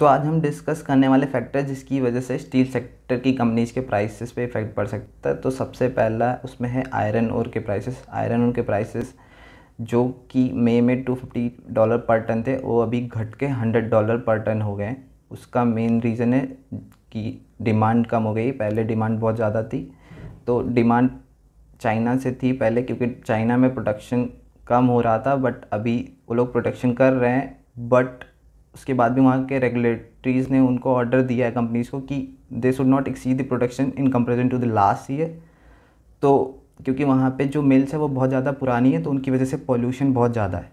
तो आज हम डिस्कस करने वाले फैक्टर जिसकी वजह से स्टील सेक्टर की कंपनीज़ के प्राइसेस पे इफ़ेक्ट पड़ सकता है तो सबसे पहला उसमें है आयरन ओर के प्राइसेस आयरन ओर के प्राइसेस जो कि मई में two fifty dollar per ton थे, वो अभी घट के हंड्रेड डॉलर पर टन हो गए उसका मेन रीज़न है कि डिमांड कम हो गई, पहले डिमांड बहुत ज़्यादा थी तो डिमांड चाइना से थी पहले, क्योंकि चाइना में प्रोडक्शन कम हो रहा था बट अभी वो लोग प्रोडक्शन कर रहे हैं बट उसके बाद भी वहाँ के रेगुलेटरीज़ ने उनको ऑर्डर दिया है कंपनीज़ को कि they should not exceed the production in comparison to the last year तो क्योंकि वहाँ पे जो मिल्स है वो बहुत ज़्यादा पुरानी है तो उनकी वजह से पॉल्यूशन बहुत ज़्यादा है।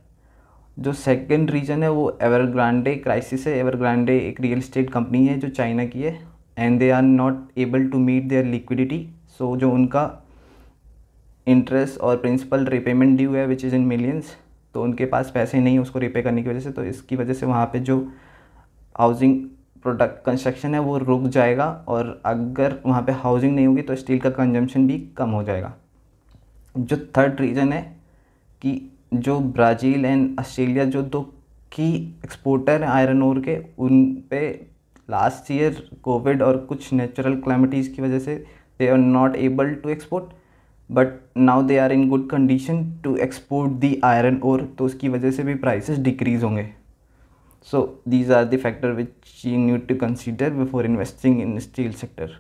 जो सेकंड रीज़न है वो एवरग्रांडे क्राइसिस है। एवरग्रांडे एक रियल इस्टेट कंपनी है जो चाइना की है and they are not able to meet their liquidity so जो उनका इंटरेस्ट और प्रिंसिपल रिपेमेंट ड्यू है विच इज़ इन मिलियंस तो उनके पास पैसे नहीं उसको रिपे करने की वजह से तो इसकी वजह से वहाँ पर जो हाउसिंग प्रोडक्ट कंस्ट्रक्शन है वो रुक जाएगा और अगर वहाँ पे हाउसिंग नहीं होगी तो स्टील का कंजम्पशन भी कम हो जाएगा। जो थर्ड रीज़न है कि जो ब्राज़ील एंड ऑस्ट्रेलिया जो दो की एक्सपोर्टर हैं आयरन ओर के, उन पे लास्ट ईयर कोविड और कुछ नेचुरल क्लामिटीज़ की वजह से they are not able to export but now they are in good condition to export the iron ore तो उसकी वजह से भी प्राइसेस डिक्रीज होंगे। So these are the factor which you need to consider before investing in steel sector